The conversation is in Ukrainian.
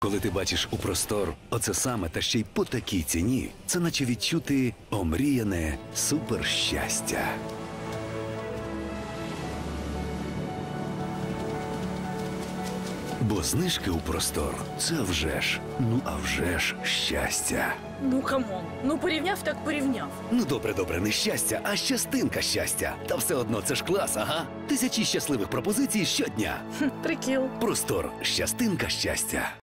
Коли ти бачиш у Простор, оце саме та ще й по такій ціні, це наче відчути омріяне суперщастя. Бо знижки у Простор це вже ж, ну а вже ж щастя. Ну камон, ну порівняв так порівняв. Ну добре, добре, не щастя, а щастинка щастя. Та все одно це ж клас, ага. Тисячі щасливих пропозицій щодня. Хм, прикол. Простор щастинка щастя.